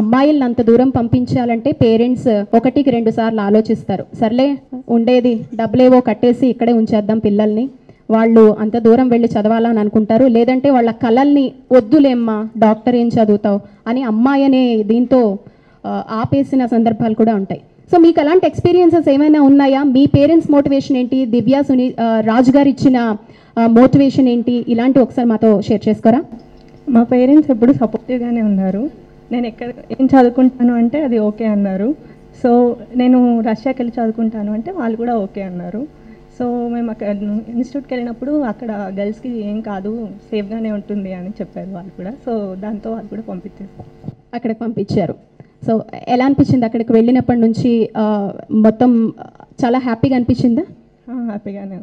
అమ్మాయిలను అంత దూరం పంపించాలంటే పేరెంట్స్ ఒకటికి రెండు సార్లు ఆలోచిస్తారు. సర్లే ఉండేది డబ్బులేవో కట్టేసి ఇక్కడే ఉంచేద్దాం పిల్లల్ని. వాళ్ళు అంత దూరం వెళ్ళి చదవాలని అనుకుంటారు. లేదంటే వాళ్ళ కళల్ని వద్దులేమ్మా డాక్టర్ ఏం చదువుతావు అని అమ్మాయి అనే దీంతో ఆపేసిన సందర్భాలు కూడా ఉంటాయి. సో మీకు అలాంటి ఎక్స్పీరియన్సెస్ ఏమైనా ఉన్నాయా? మీ పేరెంట్స్ మోటివేషన్ ఏంటి? దివ్యా సునీ రాజు గారు ఇచ్చిన మోటివేషన్ ఏంటి? ఇలాంటి ఒకసారి మాతో షేర్ చేసుకోరా? మా పేరెంట్స్ ఎప్పుడు సపోర్టివ్గానే ఉన్నారు. నేను ఎక్కడ ఏం చదువుకుంటాను అంటే అది ఓకే అన్నారు. సో నేను రష్యాకి వెళ్ళి చదువుకుంటాను అంటే వాళ్ళు కూడా ఓకే అన్నారు. సో మేము అక్కడ ఇన్స్టిట్యూట్కి వెళ్ళినప్పుడు అక్కడ గర్ల్స్కి ఏం కాదు సేఫ్గానే ఉంటుంది అని చెప్పారు వాళ్ళు కూడా. సో దాంతో వాళ్ళు కూడా పంపించేసారు అక్కడికి పంపించారు. సో ఎలా అనిపించింది అక్కడికి వెళ్ళినప్పటి నుంచి మొత్తం చాలా హ్యాపీగా అనిపించిందా? హ్యాపీగానే